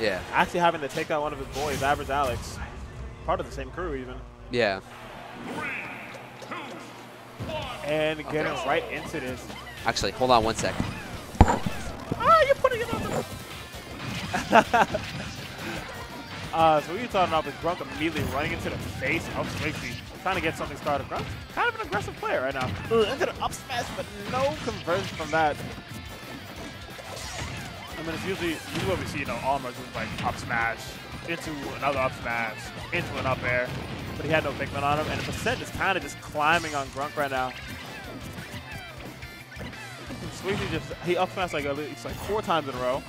Yeah. Actually having to take out one of his boys, Average Alex. Part of the same crew even. Yeah. And getting right into this. Actually, hold on one sec. Ah, you're putting it on the... uh, so what are you're talking about is Grunk immediately running into the face of Swigzy, trying to get something started. Grunk's kind of an aggressive player right now. Ugh, into the up smash, but no conversion from that. Mean, it's usually, usually what we see, you know, Olimar do like up smash, into another up smash, into an up air, but he had no Pikmin on him, and the percent is kind of just climbing on Grunk right now. Swigzy just, he up smashed like least like four times in a row.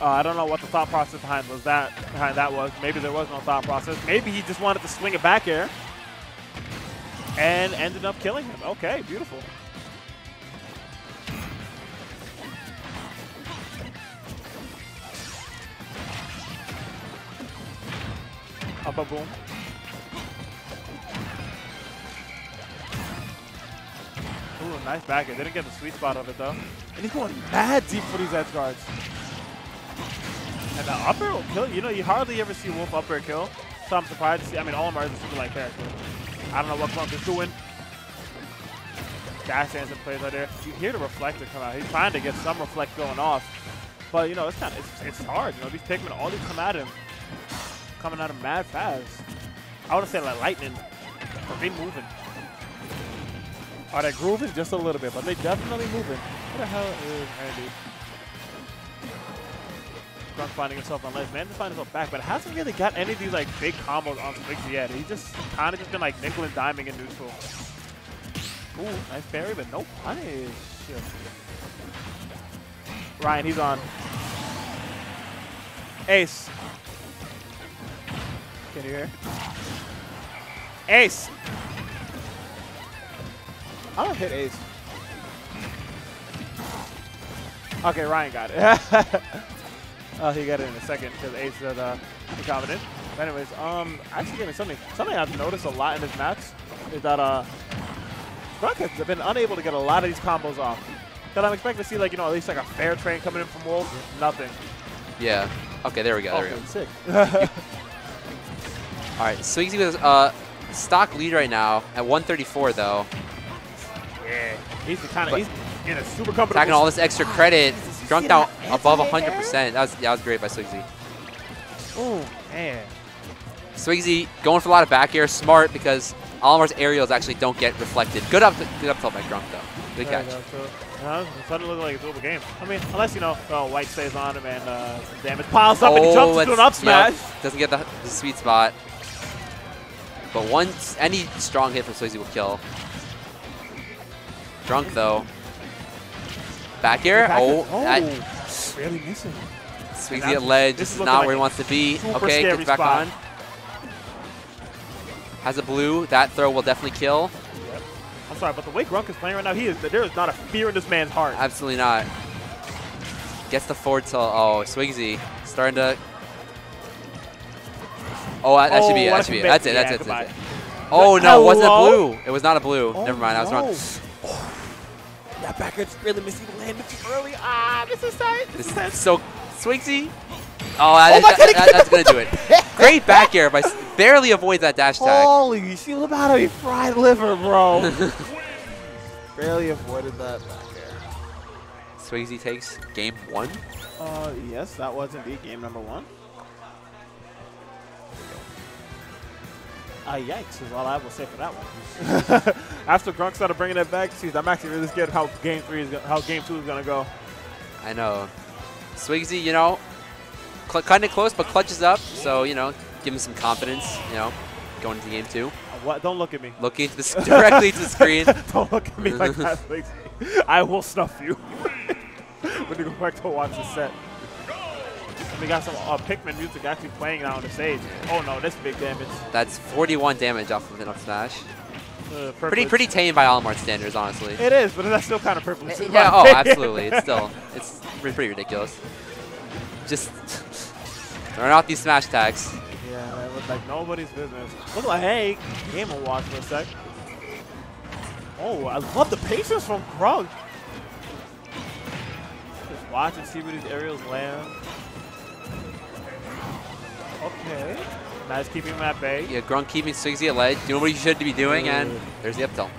Uh, I don't know what the thought process behind was that behind that was. Maybe there was no thought process. Maybe he just wanted to swing it back air and ended up killing him. Okay, beautiful. Up boom. Ooh, nice back air. Didn't get the sweet spot of it though. And he's going mad deep for these edge guards. And the upper will kill you. know, you hardly ever see Wolf upper kill. So I'm surprised to see. I mean, Olimar is a super light character. I don't know what Grunk is doing. Dash dance and plays right there. You hear the reflector come out. He's trying to get some reflect going off. But, you know, it's of, it's, it's hard. You know, these Pikmin, all these come at him. Coming at him mad fast. I would say like lightning. But they moving. Are they grooving? Just a little bit, but they definitely moving. What the hell is Andy? Grunk finding himself on ledge. Man, just finding himself back, but hasn't really got any of these like big combos on Swigzy yet. He's just kind of just been like nickel and diming in neutral. Ooh, nice parry, but no punish. Ryan, he's on. Ace. Can you hear? Ace. I don't hit Ace. Okay, Ryan got it. Oh, he got it in a second because Ace said uh, he commented. But anyways, um, actually getting something something I've noticed a lot in this match is that uh, Grunk has been unable to get a lot of these combos off. Because I'm expecting to see like you know at least like a fair train coming in from Wolf. Nothing. Yeah. Okay, there we go. There okay, we go. sick. All right, Swigzy with uh, stock lead right now at 134 though. yeah, he's the kind of But- he's in a super comfortable. Attacking all this extra credit. Grunk see down above 100%. That was, that was great by Swigzy. Oh man. Swigzy going for a lot of back air. Smart because Olimar's aerials actually don't get reflected. Good up, good up tilt by Grunk though. Good There you catch. go. So, uh, it's starting to look like a doable game. I mean, unless, you know, uh, White stays on him and uh, damage piles up and he jumps into an up that's- yep, smash. doesn't get the, the sweet spot. But once any strong hit from Swigzy will kill. Grunk though. Back air. Back- oh, that oh, really missing. Swigzy at ledge. this is not like where he wants to be. Okay, gets back spot. on. Has a blue. That throw will definitely kill. I'm sorry, but the way Grunk is playing right now, he is there is not a fear in this man's heart. Absolutely not. Gets the forward tilt. Oh, Swigzy starting to. Oh, that, that should be it. That should be it. That's it. That's Yeah, it. That's it. Oh no, it wasn't a blue. It was not a blue. Oh, Never mind. I was wrong. no. That back edge really missing the land too early. Ah, this is tight. This, This is so Swigzy. Oh, that, Oh that- God, that- that's gonna do it. Great back air, but barely avoid that dash tag. Holy, she was about to be fried liver, bro. Barely avoided that back air. Swigzy takes game one. Uh, yes, that was indeed game number one. Uh, yikes is all I will say for that one. After Grunk started bringing it back, geez, I'm actually really scared how game three is go- how game two is gonna go. I know. Swigzy, you know, cl- kind of close, but clutches up. So you know, give him some confidence. You know, going into game two. Uh, What? Don't look at me. Looking into the s- directly to the screen. Don't look at me like that, please. I will snuff you. when you go back to watch the set. We got some uh, Pikmin music actually playing now on the stage. Oh no, that's big damage. That's 41 damage off of an up smash. Uh, Pretty pretty tame by Olimar standards, honestly. It is, but that's still kind of privileged. in yeah, oh, absolutely. It's still, it's pretty ridiculous. Just throwing out these smash tags. Yeah, that looked like nobody's business. Look like, hey, game will watch for a sec. Oh, I love the patience from Grunk. Just watch and see where these aerials land. Okay. Nice keeping him at bay. Yeah, Grunk keeping Swigzy at ledge, doing what he should be doing, and there's the up tilt.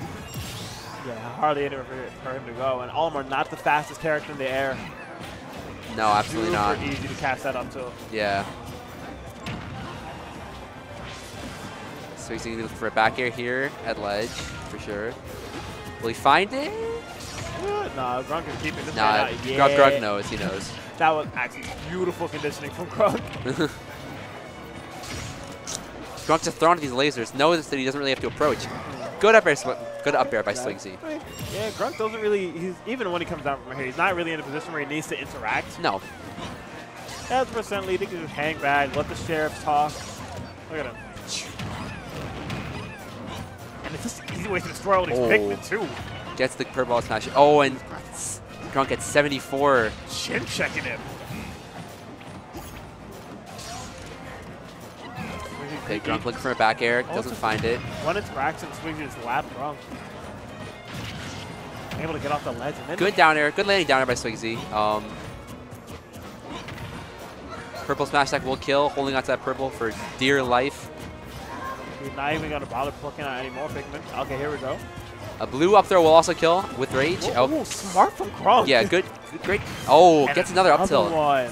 Yeah, hardly anywhere for, him to go. And Olimar not the fastest character in the air. No, absolutely Super not. easy to cast that up to. Yeah. Be looking for a back air here at ledge, for sure. Will he find it? What? Nah, Grunk is keeping this Nah. Grunk, Grunk knows, he knows. That was actually beautiful conditioning from Grunk. Grunk just throwing these lasers, knows that he doesn't really have to approach. Good up air, good up air by Swigzy. I Yeah, Grunk doesn't really, he's even when he comes down from here, he's not really in a position where he needs to interact. No, the percent lead, he can just hang back, let the sheriffs talk. Look at him. And it's just an easy way to destroy all these Oh. Pikmin too. gets the purple smash. Oh, and Grunk at 74. Chin checking him. Okay, Grunk looking for a back air, doesn't find it. One interaction, swings just lap Grunk. Able to get off the ledge and then Good down air, good landing down air by Swigzy. Um, purple smash attack will kill, holding on to that purple for dear life. He's not even gonna bother plucking out any more Pikmin. Okay, here we go. A blue up throw will also kill with rage. Ooh, Oh, ooh, smart from Grunk. yeah, good, good, great. Oh, And gets another up tilt. one.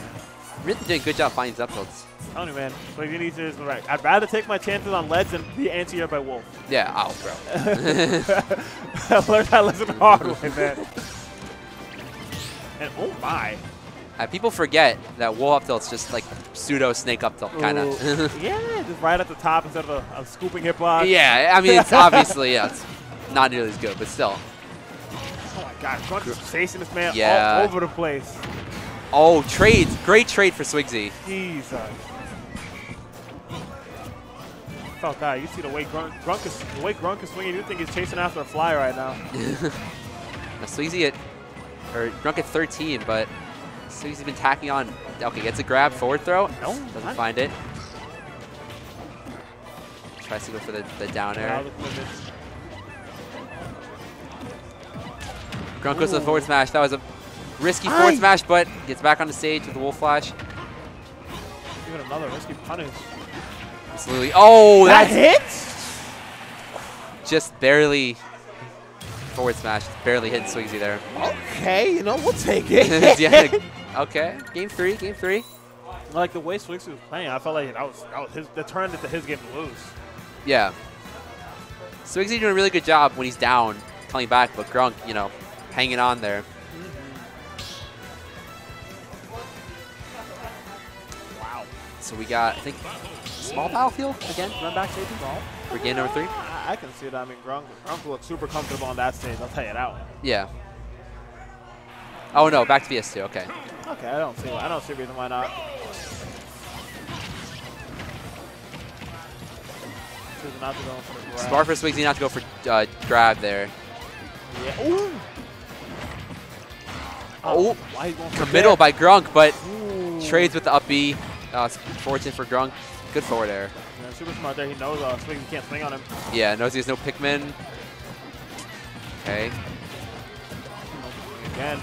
Really doing a good job finding these up tilts. Tell me, man. Swigzy needs to do right. I'd rather take my chances on ledge than be anti-air by Wolf. Yeah, oh, bro. I learned that lesson the hard way, man. And oh my. Uh, people forget that Wolf up tilt's just like pseudo snake up tilt, kind of. yeah, just right at the top instead of a, a scooping hitbox. yeah, I mean, it's obviously, yeah, it's not nearly as good, but still. Oh my god, Grunk is chasing this man Yeah. all over the place. Oh, trades. Great trade for Swigzy. Jesus. Felt that. You see the way Grunk, Grunk is the way Grunk is swinging. You think he's chasing after a fly right now? Now Swigzy at, or Grunk at 13, but Swigzy's been tacking on. Okay, gets a grab, forward throw. No, Doesn't not- find it. Tries to go for the, the down air. Grunk goes to the forward smash. That was a risky forward smash, but gets back on the stage with the wolf flash. Even another risky punish. Absolutely. Oh, that that's hits? just barely forward smash. Barely hitting Swigzy there. Okay, you know we'll take it. yeah. Okay. Game three. Game three. Like the way Swigzy was playing, I felt like that was that was his that turned into his game to lose. Yeah. Swigzy doing a really good job when he's down, coming back, but Grunk, you know, hanging on there. So we got, I think, small battlefield again. Run back maybe for game number three. I, I can see that. I mean, Grunk, Grunk looked super comfortable on that stage. I'll tell you that one. Yeah. Oh no, back to PS2. Okay. Okay, I don't see. I don't see a reason why not. Not to go for. Swigzy not to go for uh, grab there. Yeah. Ooh. Oh, why he going for committal by Grunk, but Ooh. trades with the up B. Uh, it's fortunate for Grunk. Good forward air. Yeah, super smart there. He knows uh, Swigzy can't swing on him. Yeah, knows he has no Pikmin. Okay. Again.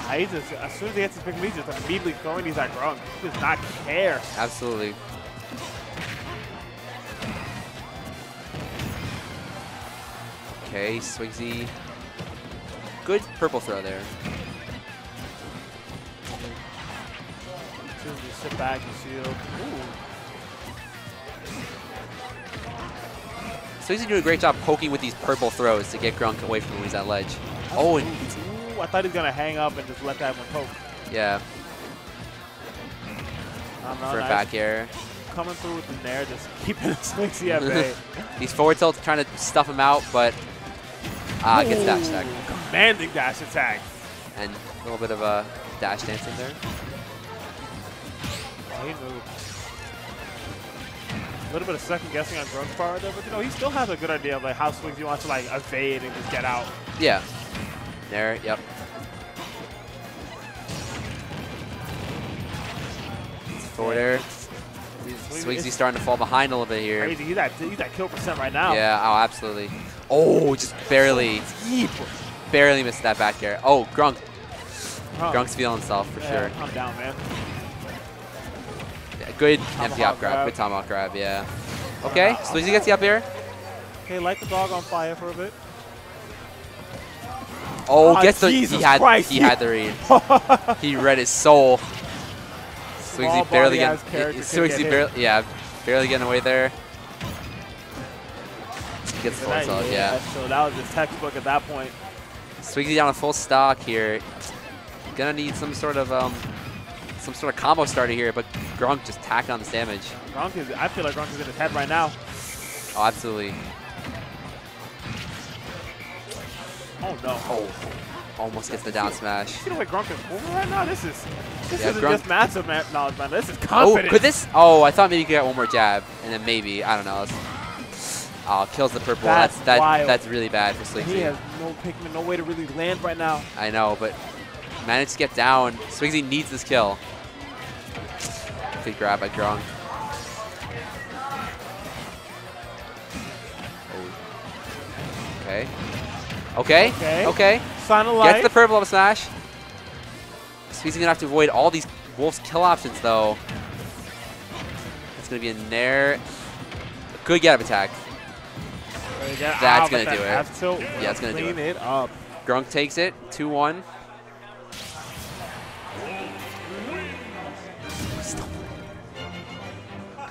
Ah, he's just, as soon as he gets his pick, he's just immediately throwing these at Grunk. He does not care. Absolutely. Okay, Swigzy. Good purple throw there. Sit back and shield. Ooh. Swigzy doing a great job poking with these purple throws to get Grunk away from when he's at ledge. Oh, and Ooh, I thought he was gonna hang up and just let that one poke. yeah, for a nice. back air. Coming through with the nair, just keeping Swigzy at bay. These forward tilts trying to stuff him out, but uh, gets dash attack. Commanding dash attack. And a little bit of a dash dancing there. He moved. A little bit of second guessing on Grunk's part there, but you know he still has a good idea of like how Swigzy wants to like evade and just get out. Yeah. There, yep. Forward air. Swigzy's starting to fall behind a little bit here. Crazy. He's at he's at kill percent right now. Yeah, oh, absolutely. Oh, just barely, barely missed that back air. Oh, Grunk. Huh. Grunk's feeling himself for Yeah, sure. I'm down, man. Good empty up grab. grab. Good tomahawk grab, yeah. Okay, Tomahawk Swigzy gets the up air. Okay, light the dog on fire for a bit. Oh, Ah, gets the Jesus he had Christ. he had the read. he read his soul. Swigzy barely getting Swigzy get barely yeah, barely getting away there. Gets full That- yeah, yeah. So that was his textbook at that point. Swigzy down a full stock here. Gonna need some sort of um some sort of combo starter here, but Grunk just tacked on this damage. Grunk is, I feel like Grunk is in his head right now. Oh, absolutely. Oh no. Oh, almost gets the down smash. See the way Grunk is moving right now? This is this Yeah, isn't Grunk- just massive man knowledge, man. This is Oh, confidence. could this? Oh, I thought maybe he could get one more jab, and then maybe I don't know. Oh, kills the purple. That's That's that. That's really bad for He Swigzy. has no Pikmin, no way to really land right now. I know, but managed to get down. Swigzy needs this kill. Grab by Grunk. Oh. Okay. Okay. Okay. Okay. Of life. Gets the purple up smash. Swigzy's gonna have to avoid all these Wolf's kill options though. It's gonna be a nair. Good get up attack. That's That's gonna do it. Yeah, it's gonna do it. Clean it up. Grunk takes it. 2-1.